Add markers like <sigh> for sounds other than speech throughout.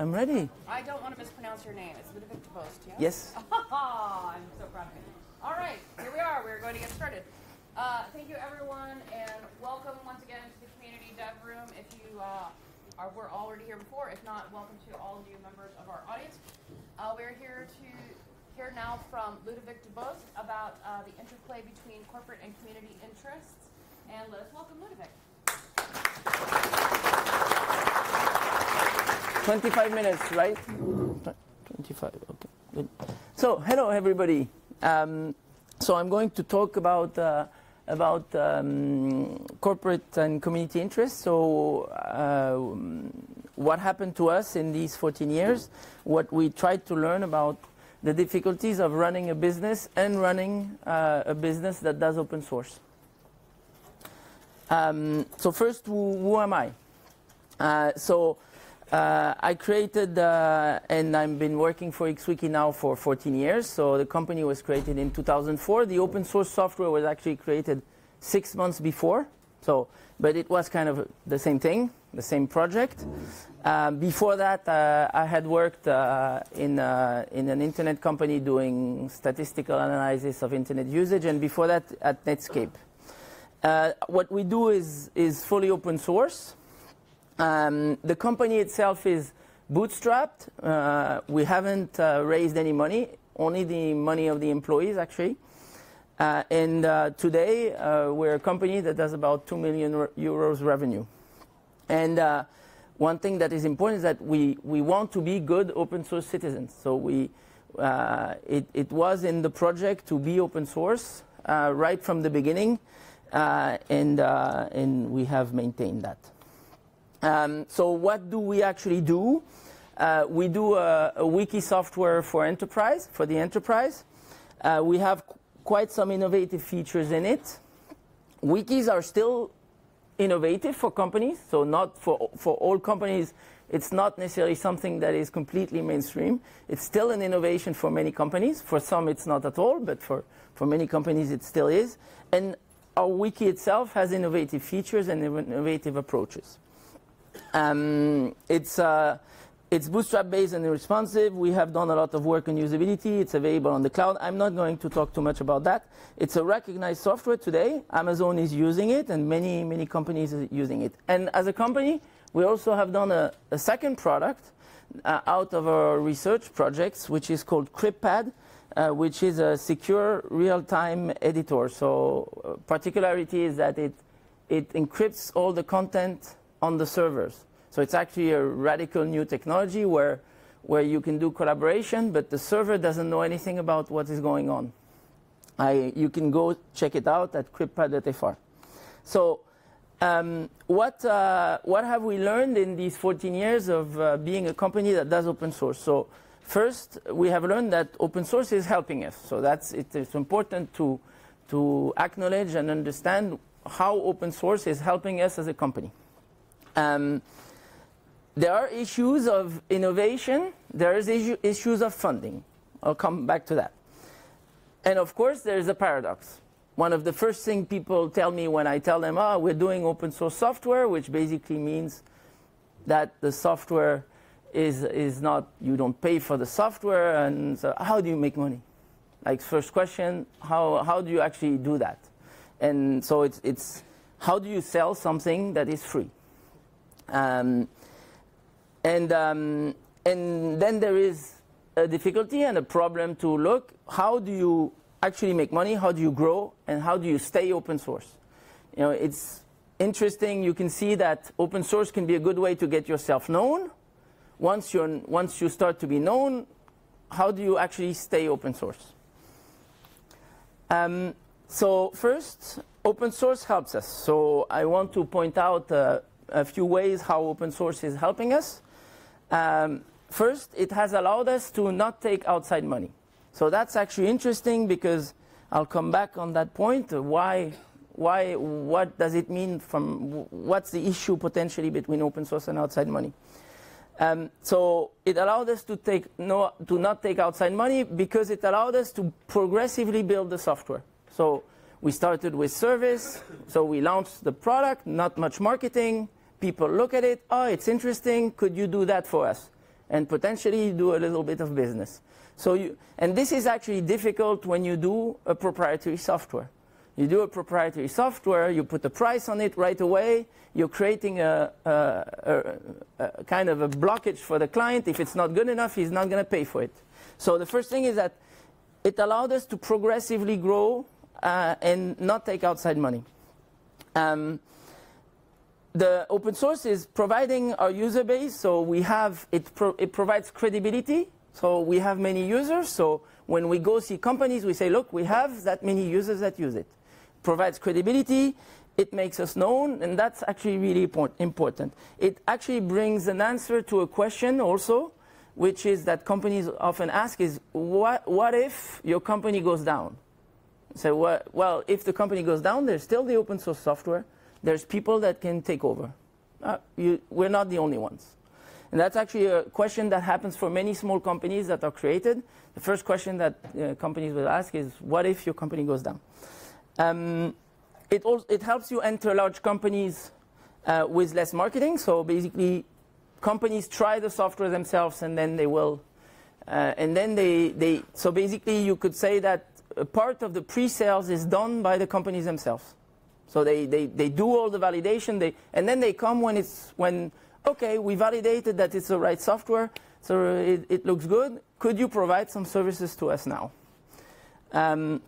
I'm ready. I don't want to mispronounce your name. It's Ludovic Dubost, yes? Yes. <laughs> I'm so proud of you. All right, here we are. We're going to get started. Uh, thank you, everyone, and welcome once again to the Community Dev Room. If you uh, are, were already here before, if not, welcome to all new members of our audience. Uh, we're here to hear now from Ludovic Dubost about uh, the interplay between corporate and community interests. And let us welcome Ludovic. 25 minutes, right? 25, okay. Good. So, hello everybody. Um, so I'm going to talk about uh, about um, corporate and community interests. So, uh, what happened to us in these 14 years? What we tried to learn about the difficulties of running a business and running uh, a business that does open source. Um, so first, who, who am I? Uh, so uh, I created, uh, and I've been working for XWiki now for 14 years. So the company was created in 2004. The open source software was actually created six months before. So, but it was kind of the same thing, the same project. Um, before that, uh, I had worked uh, in, uh, in an internet company doing statistical analysis of internet usage, and before that at Netscape. Uh, what we do is, is fully open source. Um, the company itself is bootstrapped. Uh, we haven't uh, raised any money, only the money of the employees, actually. Uh, and uh, today, uh, we're a company that does about 2 million euros revenue. And uh, one thing that is important is that we, we want to be good open source citizens. So we, it, it was in the project to be open source right from the beginning, and, and we have maintained that. Um, so what do we actually do? Uh, we do a, a, wiki software for enterprise, for the enterprise. Uh, we have quite some innovative features in it. Wikis are still innovative for companies, so not for, for all companies. It's not necessarily something that is completely mainstream. It's still an innovation for many companies. For some, it's not at all, but for, for many companies, it still is. And our wiki itself has innovative features and innovative approaches. Um, it's, uh, it's bootstrap based and responsive. We have done a lot of work on usability. It's available on the cloud. I'm not going to talk too much about that. It's a recognized software today. Amazon is using it, and many, many companies are using it. And as a company, we also have done a, a second product uh, out of our research projects, which is called CryptPad, uh, which is a secure real-time editor. So uh, particularity is that it, it encrypts all the content on the servers. So it's actually a radical new technology where, where you can do collaboration, but the server doesn't know anything about what is going on. I, you can go check it out at cryptpad.fr. So um, what, uh, what have we learned in these 14 years of uh, being a company that does open source? So first, we have learned that open source is helping us. So that's, it, it's important to, to acknowledge and understand how open source is helping us as a company. Um, there are issues of innovation. There is issue, issues of funding. I'll come back to that. And of course, there is a paradox. One of the first things people tell me when I tell them, oh, we're doing open source software, which basically means that the software is, is not, you don't pay for the software, and so how do you make money? Like, first question, how, how do you actually do that? And so it's, it's how do you sell something that is free? Um, and, um, and then there is a difficulty and a problem to look how do you actually make money, how do you grow, and how do you stay open source. You know, it's interesting. You can see that open source can be a good way to get yourself known. Once, you're, once you start to be known, how do you actually stay open source? Um, so first, open source helps us. So I want to point out uh, a few ways how open source is helping us. Um, first, it has allowed us to not take outside money. So that's actually interesting because I'll come back on that point. Why, why, what does it mean from, what's the issue potentially between open source and outside money? Um, so it allowed us to, take no, to not take outside money because it allowed us to progressively build the software. So we started with service, so we launched the product, not much marketing, people look at it, oh, it's interesting, could you do that for us? and potentially do a little bit of business. So you, and this is actually difficult when you do a proprietary software. You do a proprietary software, you put a price on it right away, you're creating a, a, a, a kind of a blockage for the client. If it's not good enough, he's not going to pay for it. So the first thing is that it allowed us to progressively grow uh, and not take outside money. Um, the open source is providing our user base, so we have it, pro it provides credibility. So we have many users. So when we go see companies, we say, look, we have that many users that use it. Provides credibility. It makes us known, and that's actually really important. It actually brings an answer to a question also, which is that companies often ask is, what, what if your company goes down? So, well, if the company goes down, there's still the open source software there's people that can take over. Uh, you, we're not the only ones. And that's actually a question that happens for many small companies that are created. The first question that uh, companies will ask is, what if your company goes down? Um, it, also, it helps you enter large companies uh, with less marketing. So basically, companies try the software themselves and then they will, uh, and then they, they, so basically you could say that a part of the pre-sales is done by the companies themselves. So they, they, they do all the validation, they, and then they come when it's, when, okay, we validated that it's the right software, so it, it looks good. Could you provide some services to us now? Um,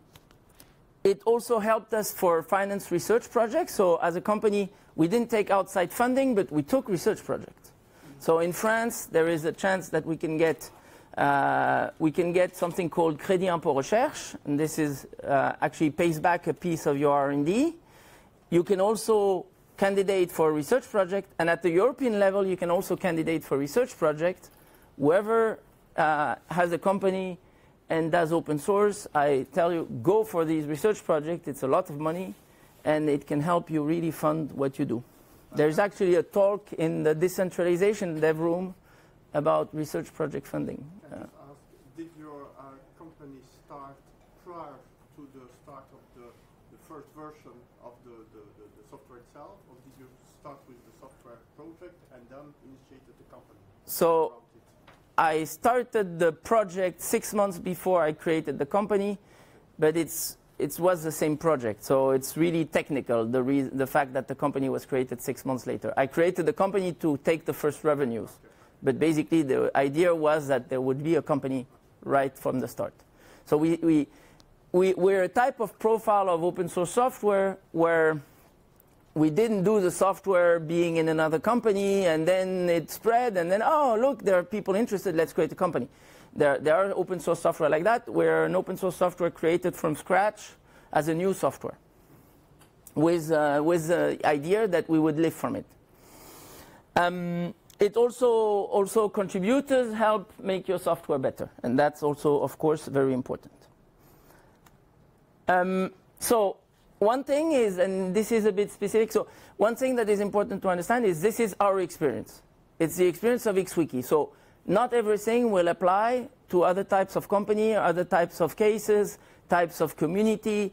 it also helped us for finance research projects. So as a company, we didn't take outside funding, but we took research projects. So in France, there is a chance that we can get uh, we can get something called Crédit Impôt Recherche, and this is uh, actually pays back a piece of your R&D. You can also candidate for a research project, and at the European level, you can also candidate for research project. Whoever uh, has a company and does open source, I tell you, go for these research projects. It's a lot of money, and it can help you really fund what you do. There's actually a talk in the decentralization dev room about research project funding. Uh, did your uh, company start prior to the start of the, the first version of the, the, the, the, software itself, or did you start with the software project and then initiated the company? So I started the project six months before I created the company, but it's it was the same project, so it's really technical. The the fact that the company was created six months later, I created the company to take the first revenues, but basically the idea was that there would be a company right from the start. So we, we we, we're a type of profile of open source software where we didn't do the software being in another company and then it spread and then, oh, look, there are people interested, let's create a company. There, there are open source software like that where an open source software created from scratch as a new software with, uh, with the idea that we would live from it. Um, it also, also contributors help make your software better, and that's also, of course, very important. Um, so one thing is, and this is a bit specific, so one thing that is important to understand is this is our experience. It's the experience of XWiki. So not everything will apply to other types of company, other types of cases, types of community.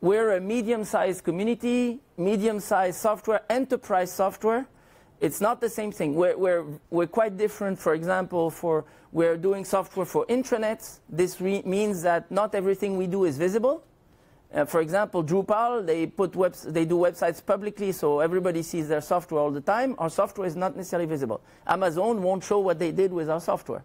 We're a medium-sized community, medium-sized software, enterprise software. It's not the same thing. We're, we're, we're quite different, for example, for we're doing software for intranets. This means that not everything we do is visible. Uh, for example, Drupal, they, put webs they do websites publicly so everybody sees their software all the time. Our software is not necessarily visible. Amazon won't show what they did with our software.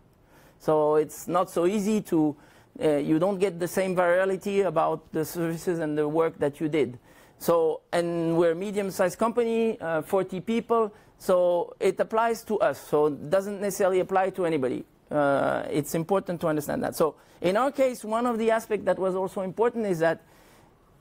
So it's not so easy to, uh, you don't get the same virality about the services and the work that you did. So, and we're a medium-sized company, uh, 40 people, so it applies to us. So it doesn't necessarily apply to anybody. Uh, it's important to understand that. So in our case, one of the aspects that was also important is that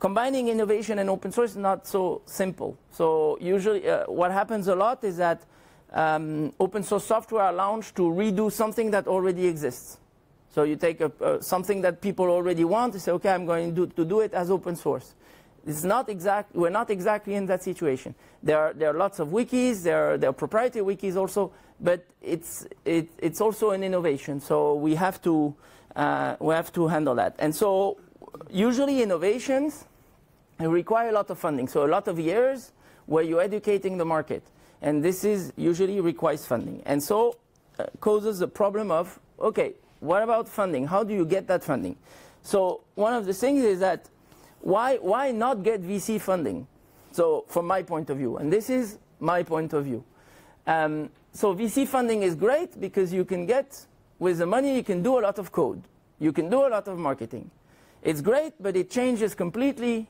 combining innovation and open source is not so simple. So usually uh, what happens a lot is that um, open source software are launched to redo something that already exists. So you take a, uh, something that people already want, you say, okay, I'm going to do, to do it as open source. It's not exact, we're not exactly in that situation. There are, there are lots of wikis, there are, there are proprietary wikis also, but it's, it, it's also an innovation. So we have, to, uh, we have to handle that. And so usually innovations it require a lot of funding. So a lot of years where you're educating the market. And this is usually requires funding. And so uh, causes the problem of okay, what about funding? How do you get that funding? So one of the things is that why why not get VC funding? So from my point of view, and this is my point of view. Um, so VC funding is great because you can get with the money you can do a lot of code, you can do a lot of marketing. It's great, but it changes completely.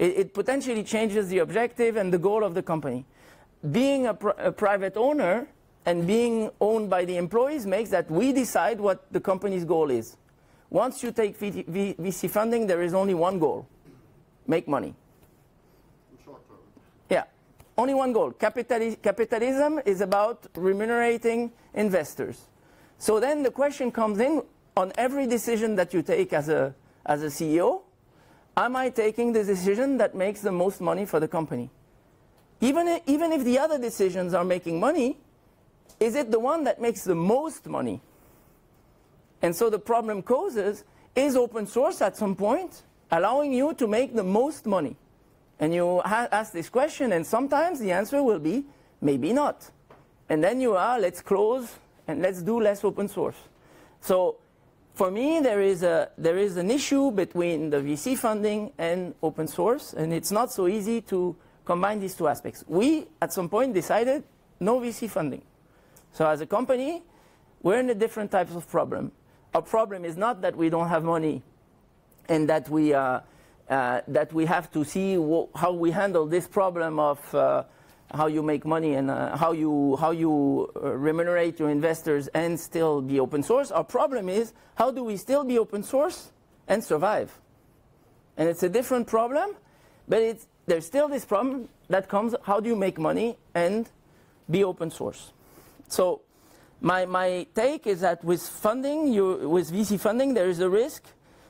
It, it potentially changes the objective and the goal of the company. Being a, pr a private owner and being owned by the employees makes that we decide what the company's goal is. Once you take v v VC funding, there is only one goal make money. In short term. Yeah, only one goal. Capitali capitalism is about remunerating investors. So then the question comes in on every decision that you take as a, as a CEO am I taking the decision that makes the most money for the company? Even if, even if the other decisions are making money, is it the one that makes the most money? And so the problem causes is open source at some point allowing you to make the most money? And you ask this question, and sometimes the answer will be maybe not. And then you are, let's close and let's do less open source. So for me, there is, a, there is an issue between the VC funding and open source, and it's not so easy to combine these two aspects. We, at some point, decided no VC funding. So as a company, we're in a different types of problem. Our problem is not that we don't have money and that we, uh, uh, that we have to see how we handle this problem of uh, how you make money and uh, how you, how you uh, remunerate your investors and still be open source. Our problem is how do we still be open source and survive? And it's a different problem, but there's still this problem that comes, how do you make money and be open source? So my, my take is that with funding, you, with VC funding, there is a risk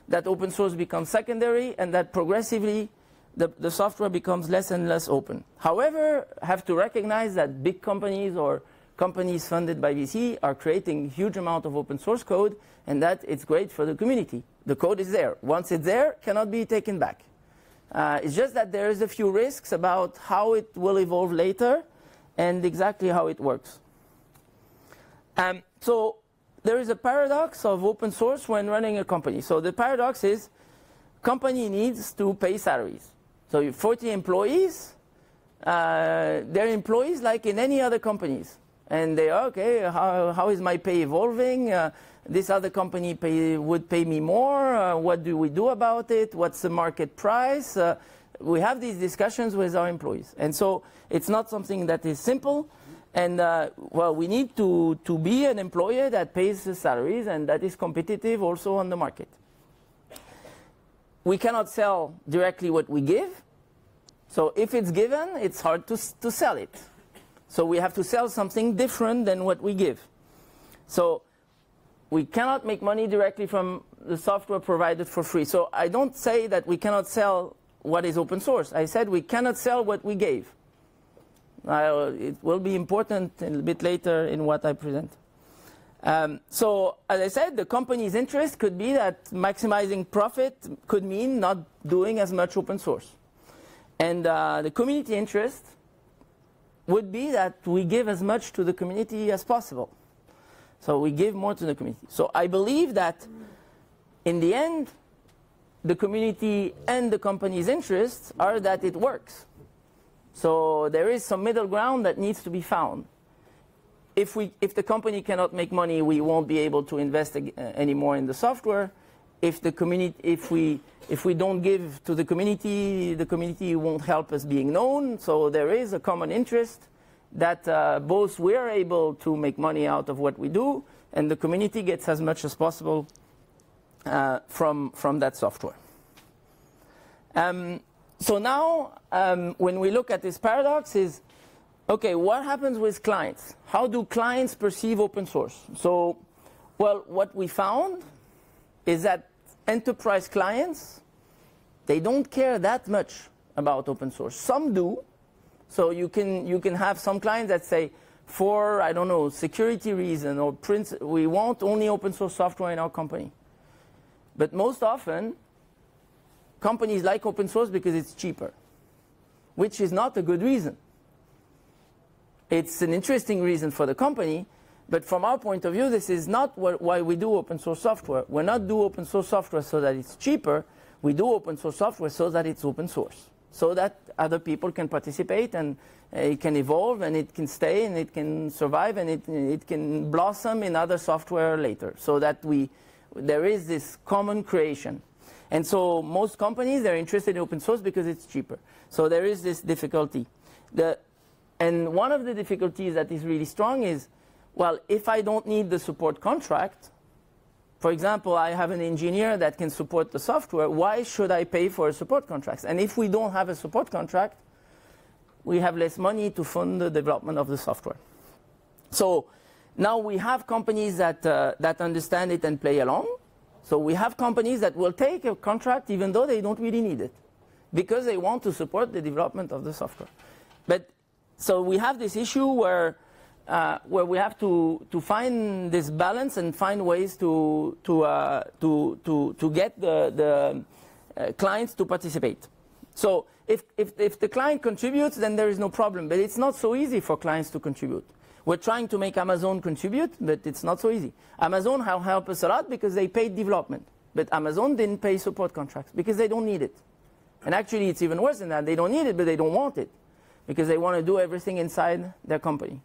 that open source becomes secondary and that progressively the, the software becomes less and less open. However, have to recognize that big companies or companies funded by VC are creating huge amount of open source code and that it's great for the community. The code is there. Once it's there, cannot be taken back. Uh, it's just that there is a few risks about how it will evolve later and exactly how it works. Um, so there is a paradox of open source when running a company. So the paradox is company needs to pay salaries. So 40 employees, uh, they're employees like in any other companies. And they are, okay, how, how is my pay evolving? Uh, this other company pay, would pay me more. Uh, what do we do about it? What's the market price? Uh, we have these discussions with our employees. And so it's not something that is simple. And uh, well, we need to, to be an employer that pays the salaries and that is competitive also on the market. We cannot sell directly what we give. So if it's given, it's hard to, to sell it. So we have to sell something different than what we give. So we cannot make money directly from the software provided for free. So I don't say that we cannot sell what is open source. I said we cannot sell what we gave. Uh, it will be important a bit later in what I present. Um, so, as I said, the company's interest could be that maximizing profit could mean not doing as much open source. And uh, the community interest would be that we give as much to the community as possible. So we give more to the community. So I believe that in the end, the community and the company's interests are that it works. So there is some middle ground that needs to be found. If, we, if the company cannot make money, we won't be able to invest uh, anymore in the software. If, the community, if, we, if we don't give to the community, the community won't help us being known. So there is a common interest that uh, both we're able to make money out of what we do, and the community gets as much as possible uh, from, from that software. Um, so now, um, when we look at this paradox is, okay, what happens with clients? How do clients perceive open source? So, well, what we found is that enterprise clients, they don't care that much about open source. Some do. So you can, you can have some clients that say, for, I don't know, security reason or we want only open source software in our company. But most often, companies like open source because it's cheaper, which is not a good reason. It's an interesting reason for the company, But from our point of view, this is not why we do open source software. We're not do open source software so that it's cheaper. We do open source software so that it's open source, so that other people can participate and uh, it can evolve and it can stay and it can survive and it, it can blossom in other software later. So that we, there is this common creation. And so most companies, they're interested in open source because it's cheaper. So there is this difficulty. The, and one of the difficulties that is really strong is well, if I don't need the support contract, for example, I have an engineer that can support the software, why should I pay for a support contract? And if we don't have a support contract, we have less money to fund the development of the software. So now we have companies that, uh, that understand it and play along. So we have companies that will take a contract even though they don't really need it because they want to support the development of the software. But so we have this issue where uh, where we have to, to find this balance and find ways to, to, uh, to, to, to get the, the uh, clients to participate. So if, if, if the client contributes, then there is no problem. But it's not so easy for clients to contribute. We're trying to make Amazon contribute, but it's not so easy. Amazon have helped us a lot because they paid development. But Amazon didn't pay support contracts because they don't need it. And actually, it's even worse than that. They don't need it, but they don't want it because they want to do everything inside their company.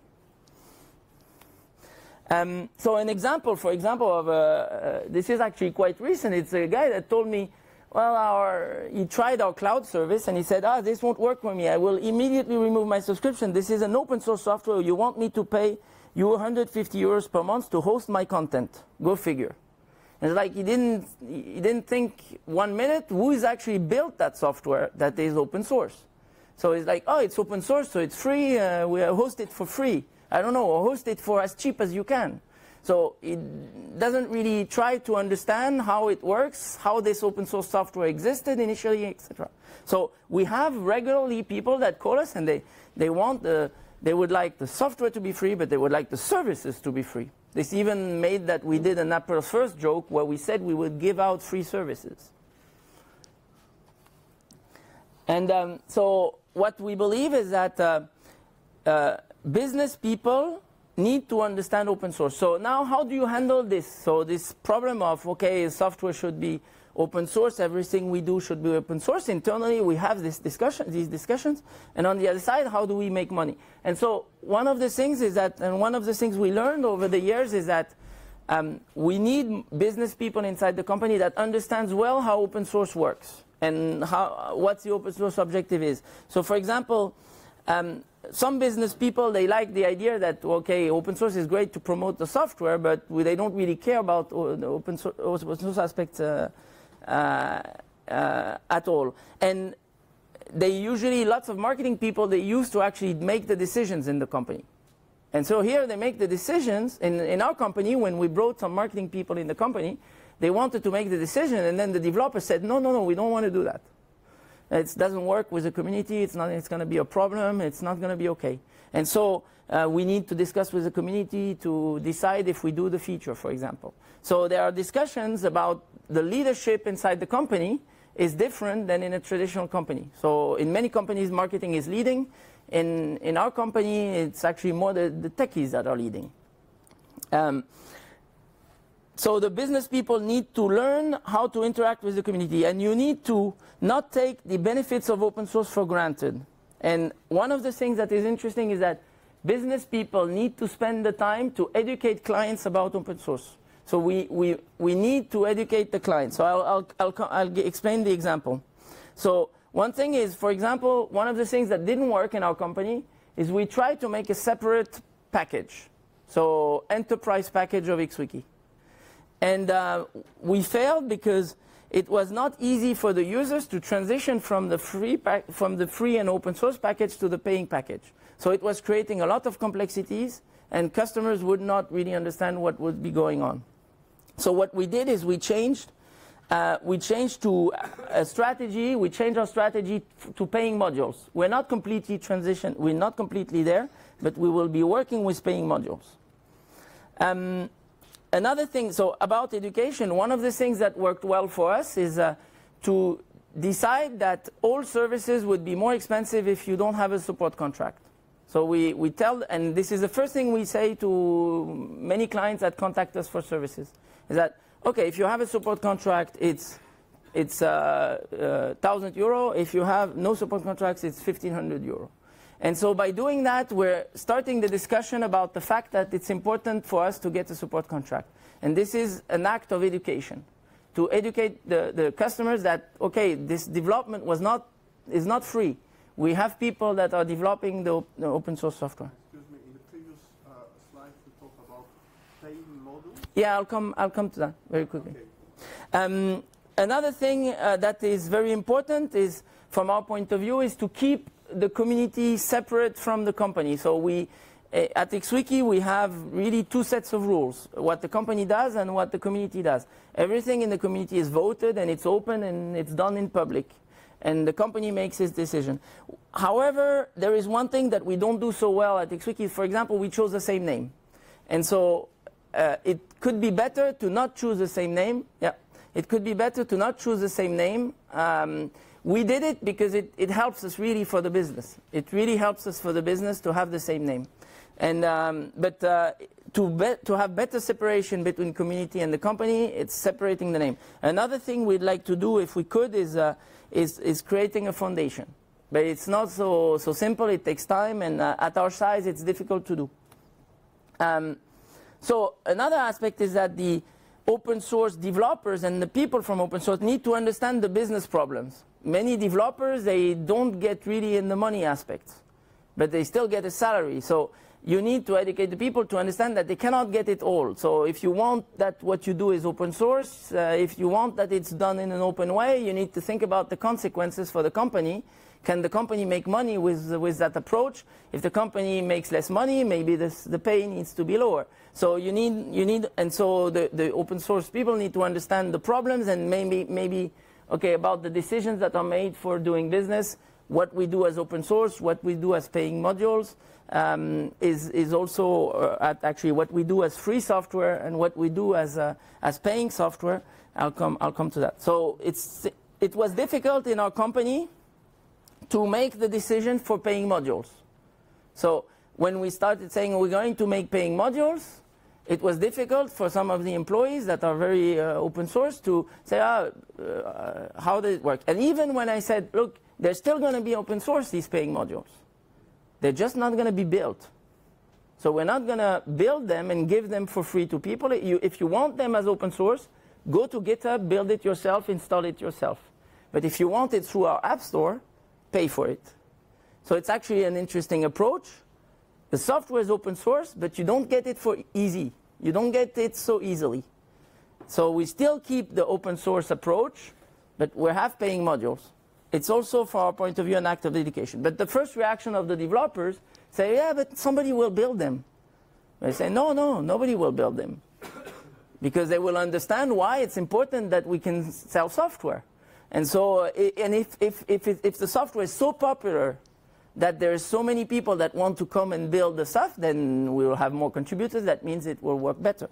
Um, so an example, for example, of uh, this is actually quite recent. It's a guy that told me, well, our, he tried our cloud service and he said, ah, this won't work for me. I will immediately remove my subscription. This is an open source software. You want me to pay you 150 euros per month to host my content. Go figure. And it's like he didn't, he didn't think one minute who is actually built that software that is open source. So it's like, oh, it's open source, so it's free. Uh, we host it for free. I don't know, host it for as cheap as you can. So it doesn't really try to understand how it works, how this open source software existed initially, etc. So we have regularly people that call us and they, they want the, they would like the software to be free, but they would like the services to be free. This even made that we did an April first joke where we said we would give out free services. And um, so what we believe is that uh, uh, business people need to understand open source. So now how do you handle this? So this problem of, okay, software should be open source, everything we do should be open source. Internally, we have this discussion, these discussions. And on the other side, how do we make money? And so one of the things is that, and one of the things we learned over the years is that um, we need business people inside the company that understands well how open source works and how, what the open source objective is. So for example, um, some business people, they like the idea that, okay, open source is great to promote the software, but they don't really care about the open source, open source aspects uh, uh, uh, at all. And they usually, lots of marketing people, they used to actually make the decisions in the company. And so here they make the decisions. In, in our company, when we brought some marketing people in the company, they wanted to make the decision, and then the developer said, no, no, no, we don't want to do that. It doesn't work with the community. It's not. It's going to be a problem. It's not going to be okay. And so uh, we need to discuss with the community to decide if we do the feature, for example. So there are discussions about the leadership inside the company is different than in a traditional company. So in many companies, marketing is leading. In, in our company, it's actually more the, the techies that are leading. Um, so the business people need to learn how to interact with the community and you need to not take the benefits of open source for granted. And one of the things that is interesting is that business people need to spend the time to educate clients about open source. So we, we, we need to educate the clients. So I'll, I'll, I'll, I'll explain the example. So one thing is, for example, one of the things that didn't work in our company is we tried to make a separate package. So enterprise package of XWiki. And uh, we failed because it was not easy for the users to transition from the free from the free and open source package to the paying package. So it was creating a lot of complexities, and customers would not really understand what would be going on. So what we did is we changed. Uh, we changed to a strategy. We changed our strategy to paying modules. We're not completely transitioned. We're not completely there, but we will be working with paying modules. Um, another thing, so about education, one of the things that worked well for us is uh, to decide that all services would be more expensive if you don't have a support contract. So we, we tell, and this is the first thing we say to many clients that contact us for services, is that, okay, if you have a support contract, it's, it's uh, uh, 1,000 euro. If you have no support contracts, it's 1,500 euro. And so by doing that, we're starting the discussion about the fact that it's important for us to get a support contract. And this is an act of education, to educate the, the customers that, okay, this development was not, is not free. We have people that are developing the, op- the open source software. Excuse me, in the previous uh, slide you talked about paying modules. Yeah, I'll come, I'll come to that very quickly. Okay. Um, another thing uh, that is very important is, from our point of view, is to keep the community separate from the company. So we, uh, at XWiki, we have really two sets of rules: what the company does and what the community does. Everything in the community is voted and it's open and it's done in public, and the company makes its decision. However, there is one thing that we don't do so well at XWiki. For example, we chose the same name, and so uh, it could be better to not choose the same name. Yeah, it could be better to not choose the same name. Um, we did it because it, it helps us really for the business. It really helps us for the business to have the same name. And, um, but uh, to, be, to have better separation between community and the company, it's separating the name. Another thing we'd like to do, if we could, is, uh, is, is creating a foundation. But it's not so, so simple, it takes time, and uh, at our size, it's difficult to do. Um, so another aspect is that the open source developers and the people from open source need to understand the business problems. Many developers, they don't get really in the money aspects, but they still get a salary. So you need to educate the people to understand that they cannot get it all. So if you want that what you do is open source, uh, if you want that it's done in an open way, you need to think about the consequences for the company. Can the company make money with, with that approach? If the company makes less money, maybe this, the pay needs to be lower. So you need, you need and so the, the open source people need to understand the problems and maybe, maybe, okay, about the decisions that are made for doing business, what we do as open source, what we do as paying modules, um, is, is also uh, actually what we do as free software and what we do as, uh, as paying software. I'll come, I'll come to that. So it's, it was difficult in our company to make the decision for paying modules. So when we started saying we're going to make paying modules, it was difficult for some of the employees that are very uh, open source to say, ah, uh, how does it work? And even when I said, look, they're still going to be open source, these paying modules. They're just not going to be built. So we're not going to build them and give them for free to people. You, if you want them as open source, go to GitHub, build it yourself, install it yourself. But if you want it through our App Store, pay for it. So it's actually an interesting approach. The software is open source, but you don't get it for easy. You don't get it so easily. So we still keep the open source approach, but we have paying modules. It's also, from our point of view, an act of dedication. But the first reaction of the developers say, yeah, but somebody will build them. They say, no, no, nobody will build them. because they will understand why it's important that we can sell software. And so, and if, if, if, if the software is so popular that there's so many people that want to come and build the stuff, then we will have more contributors. That means it will work better.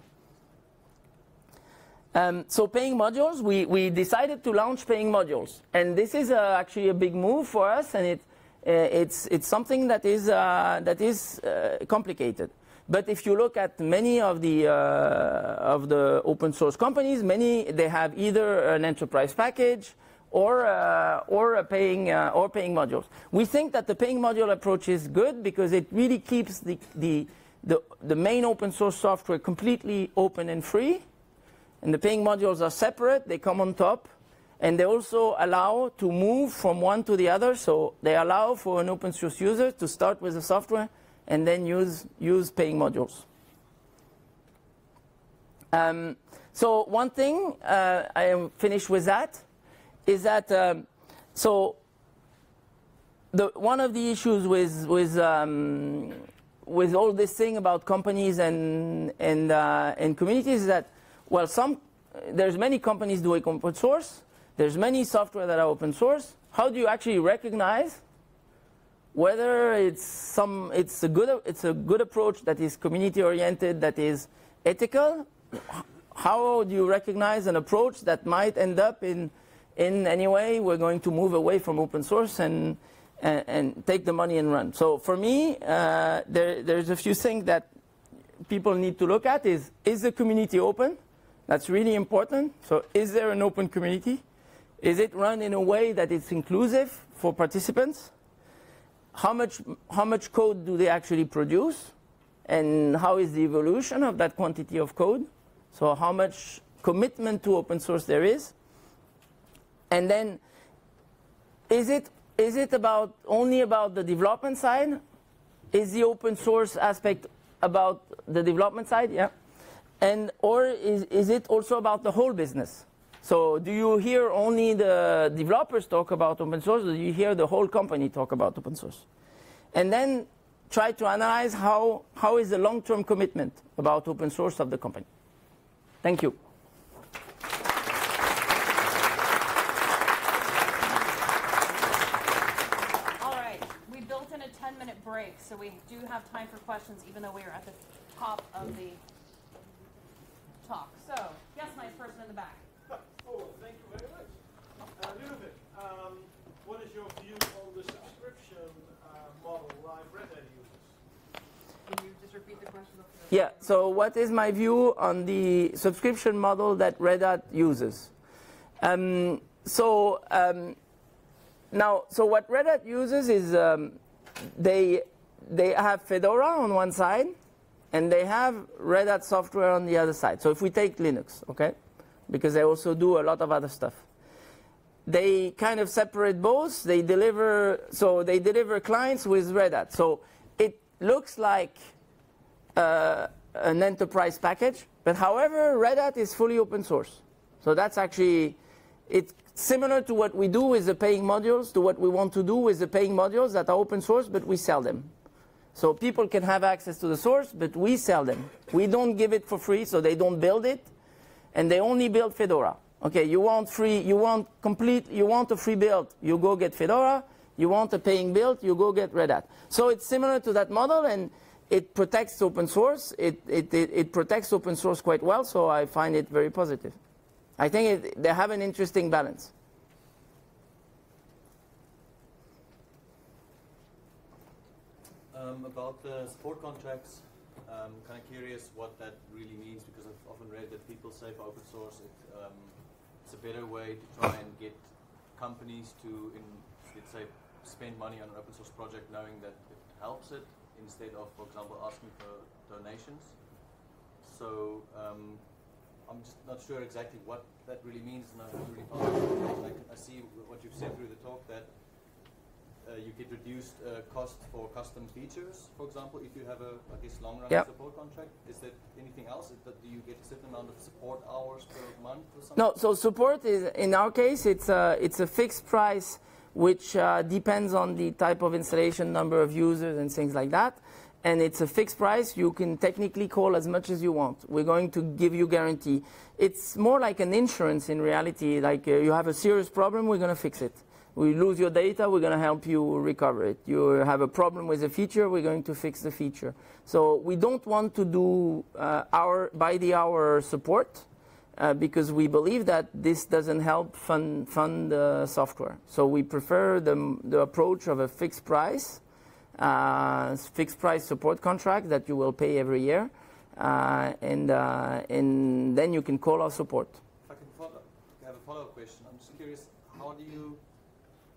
Um, so paying modules, we, we decided to launch paying modules. And this is uh, actually a big move for us, and it, uh, it's, it's something that is, uh, that is uh, complicated. But if you look at many of the, uh, of the open source companies, many, they have either an enterprise package, or, uh, or, paying, uh, or paying modules. We think that the paying module approach is good because it really keeps the, the, the, the main open source software completely open and free. And the paying modules are separate, they come on top. And they also allow to move from one to the other. So they allow for an open source user to start with the software and then use, use paying modules. Um, so one thing, uh, I am finished with that is that um, so the, one of the issues with with um, with all this thing about companies and and uh, and communities is that well some there's many companies doing open source there's many software that are open source. How do you actually recognize whether it's some it's a good it's a good approach that is community oriented that is ethical? How do you recognize an approach that might end up in in any way, we're going to move away from open source and, and, and take the money and run. So for me, uh, there, there's a few things that people need to look at is, is the community open? That's really important. So is there an open community? Is it run in a way that it's inclusive for participants? How much, how much code do they actually produce? And how is the evolution of that quantity of code? So how much commitment to open source there is? And then, is it, is it about only about the development side? Is the open source aspect about the development side? Yeah. And or is, is it also about the whole business? So do you hear only the developers talk about open source, or do you hear the whole company talk about open source? And then try to analyze how, how is the long-term commitment about open source of the company. Thank you. All right, we built in a 10-minute break, so we do have time for questions, even though we are at the top of the talk. So, yes, nice person in the back. Oh, thank you very much. Uh, Ludovic, um, what is your view on the subscription uh, model like Red Hat uses? Can you just repeat the question? Yeah, so what is my view on the subscription model that Red Hat uses? Um, so um, now, so what Red Hat uses is um, they, they have Fedora on one side, and they have Red Hat software on the other side. So if we take Linux, okay, because they also do a lot of other stuff. They kind of separate both. They deliver, so they deliver clients with Red Hat. So it looks like uh, an enterprise package, but however, Red Hat is fully open source. So that's actually, it's similar to what we do with the paying modules, to what we want to do with the paying modules that are open source, but we sell them. So people can have access to the source, but we sell them. We don't give it for free, so they don't build it, and they only build Fedora. Okay, you want free, you want complete, you want a free build, you go get Fedora. You want a paying build, you go get Red Hat. So it's similar to that model, and it protects open source. It, it, it, it protects open source quite well, so I find it very positive. I think it, they have an interesting balance. Um, about the support contracts, um, kind of curious what that really means because I've often read that people say for open source it, um, it's a better way to try and get companies to, in, let's say, spend money on an open source project knowing that it helps it instead of, for example, asking for donations. So um, I'm just not sure exactly what that really means, and I really I see what you've said through the talk that uh, you get reduced uh, cost for custom features, for example, if you have a, I guess, long-run Yep. support contract. Is that anything else? That, do you get a certain amount of support hours per month or something? No, so support is in our case it's a it's a fixed price which uh, depends on the type of installation, number of users, and things like that. And it's a fixed price. You can technically call as much as you want. We're going to give you guarantee. It's more like an insurance in reality. Like uh, you have a serious problem, we're going to fix it. We lose your data, we're going to help you recover it. You have a problem with a feature, we're going to fix the feature. So we don't want to do uh, our by the hour support uh, because we believe that this doesn't help fund, fund the software. So we prefer the, the approach of a fixed price, uh, fixed price support contract that you will pay every year, uh, and, uh, and then you can call our support. If I can follow, have a follow-up question. I'm just curious, how do you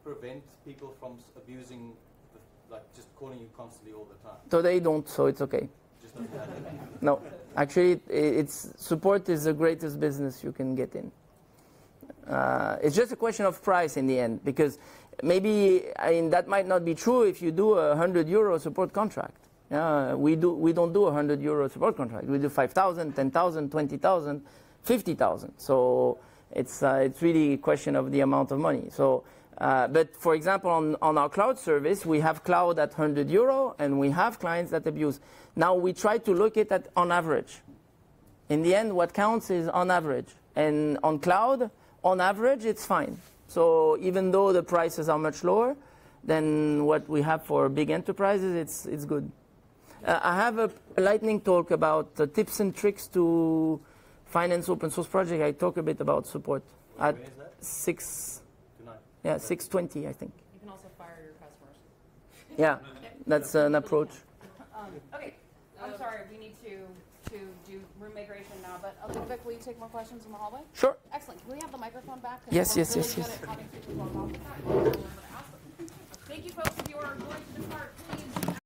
prevent people from abusing, the, like just calling you constantly all the time? So they don't, so it's okay. Just. <laughs> No, actually, it's support is the greatest business you can get in. Uh, it's just a question of price in the end, because maybe I mean, that might not be true if you do a hundred euro support contract. Yeah, we do we don't do a hundred euro support contract. We do 5,000, 10,000, 20,000, 50,000. So it's uh, it's really a question of the amount of money. So. Uh, but for example, on, on our cloud service, we have cloud at 100 euro, and we have clients that abuse. Now we try to look at it on average. In the end, what counts is on average. And on cloud, on average, it's fine. So even though the prices are much lower than what we have for big enterprises, it's, it's good. Uh, I have a, a lightning talk about uh, tips and tricks to finance open source project. I talk a bit about support at When is that? six, Tonight. yeah, 620, I think. You can also fire your customers. Yeah, that's an approach. <laughs> Um, okay, I'm sorry, we need to, to do room migration now, but uh, Ludovic, will you take more questions in the hallway? Sure. Excellent. Can we have the microphone back? 'Cause Yes, yes, really yes, yes. at having people talk all the time. We're gonna ask them. Thank you, folks. If you are going to depart,